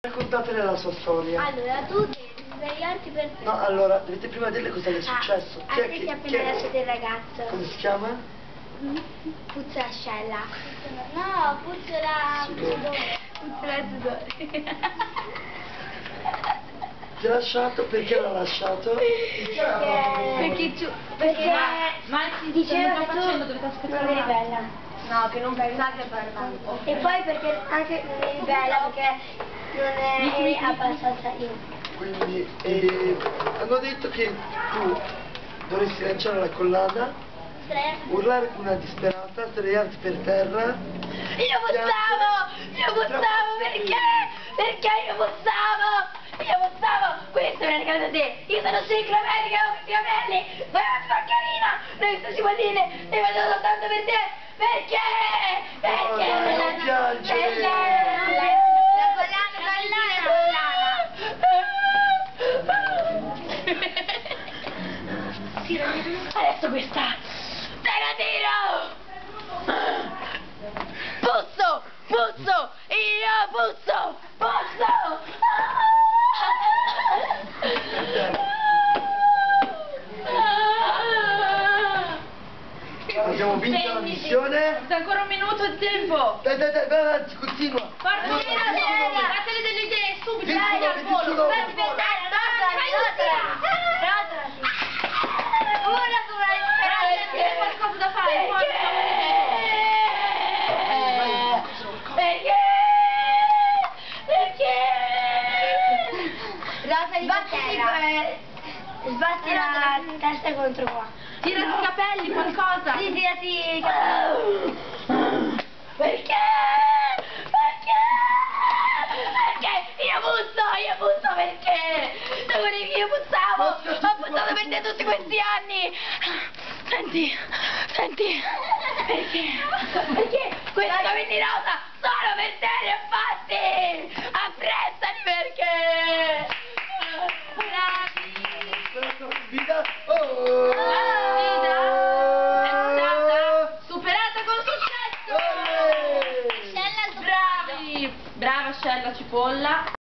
Raccontatele la sua storia. Allora, tu devi svegliarti per te. No, allora, dovete prima dirle cosa le è Ah, successo. a te ti è appena lasciato il ragazzo. Come si chiama? Puzza ascella. No, puzza la... Sudore. Puzza la sudore. Ti ha lasciato? Perché l'ha lasciato? Perché tu... Perché... Ma diceva sta che tu non eri bella. No, che non pensate parlando. E poi perché anche non eri bella perché non eri abbastanza io. Quindi eh, hanno detto che tu dovresti lanciare la collana, urlare come una disperata, sdraiarti per terra. Io bussavo! Io bussavo perché? Perché io bussavo? Io bussavo! Questo mi ha regalato a te! Io sono ciclometrica, ho questi capelli! Sei una porcherina! Non mi si può dire! Ne vado soltanto per te! Perché? Perché? No, dai, non piangere. Perché? La collana, collana, collana! Adesso questa! Te la tiro! Puzzo! Puzzo! Io puzzo! Puzzo! Abbiamo vinto la missione. C'è ancora un minuto di tempo. Dai, dai, dai, continua. Continua, Sera, terra. Sbatti la testa contro qua. Tirati i capelli, qualcosa. Sì, tirati i capelli. Perché? Perché? Perché? Io puzzo, io puzzo perché? Volevi che io puzzavo? Ho puzzato per te tutti questi anni. Senti, senti. Perché? Perché? Questi capelli rosa solo per te li ho fatti. Brava Scella Cipolla.